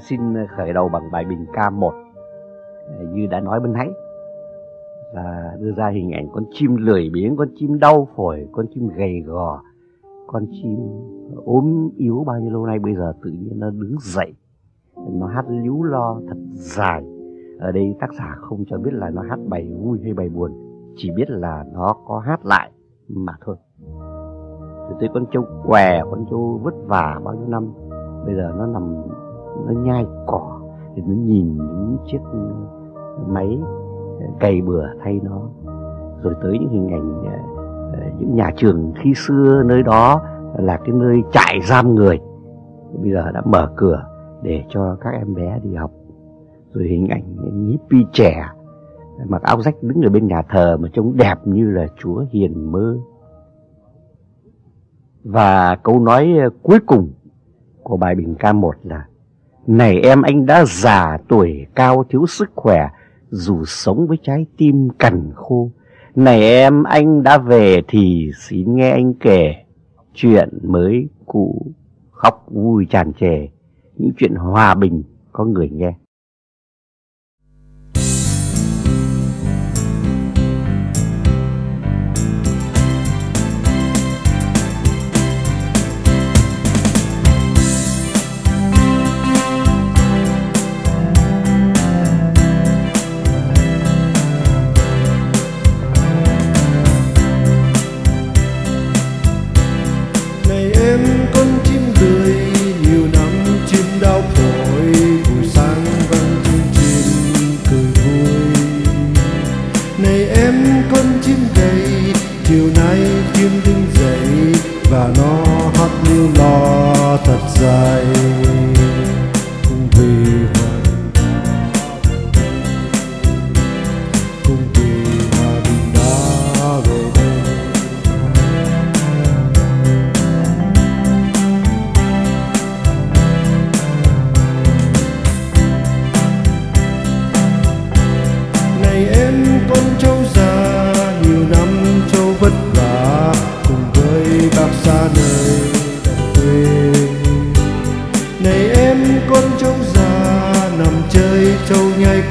xin khởi đầu bằng bài bình ca 1 à, như đã nói bên nãy là đưa ra hình ảnh con chim lười biếng, con chim đau phổi, con chim gầy gò, con chim ốm yếu bao nhiêu lâu nay bây giờ tự nhiên nó đứng dậy, nó hát líu lo thật dài. Ở đây tác giả không cho biết là nó hát bài vui hay bài buồn, chỉ biết là nó có hát lại mà thôi. Thì tới con trâu què, con trâu vất vả bao nhiêu năm, bây giờ nó nằm nó nhai cỏ, thì nó nhìn những chiếc máy cày bừa thay nó. Rồi tới những hình ảnh ờ, ờ, những nhà trường khi xưa nơi đó là cái nơi trại giam người. Bây giờ đã mở cửa để cho các em bé đi học. Rồi hình ảnh những hippie trẻ, mặc áo rách đứng ở bên nhà thờ mà trông đẹp như là chúa hiền mơ. Và câu nói ờ, cuối cùng của bài bình ca một là này em, anh đã già tuổi, cao, thiếu sức khỏe, dù sống với trái tim cằn khô. Này em, anh đã về thì xin nghe anh kể chuyện mới cũ, khóc vui tràn trề, những chuyện hòa bình, có người nghe. thoát như lo thật dài vì châu nhai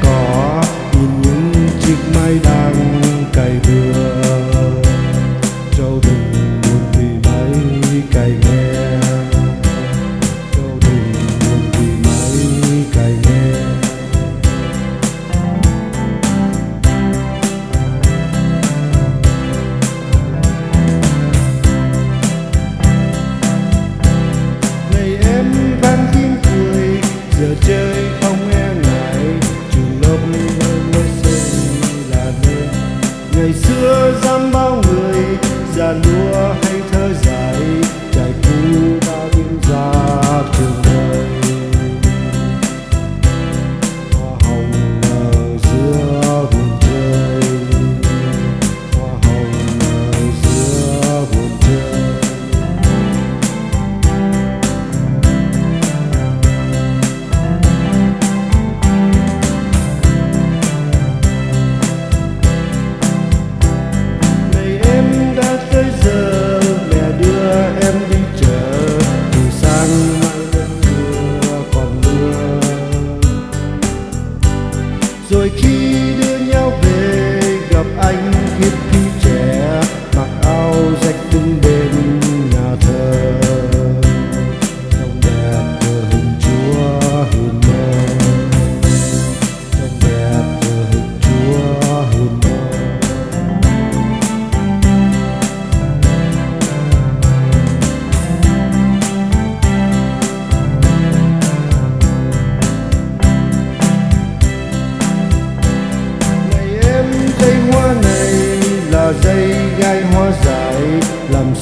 xưa dám bao người già nua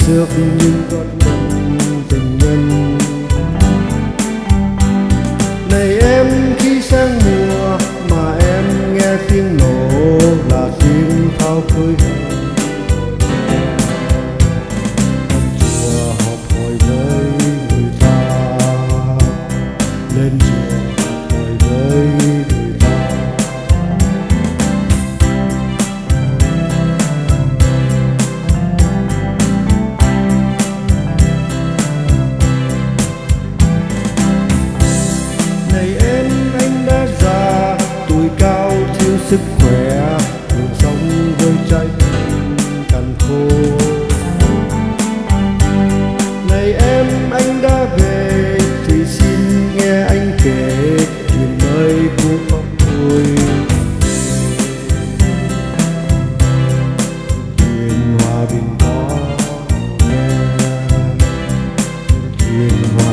certain you got me. sức khỏe thường sống với trái tim cằn khô này em, anh đã về thì xin nghe anh kể chuyện mới của con tôi. Chuyện hòa bình đó, nghe. Chuyện hòa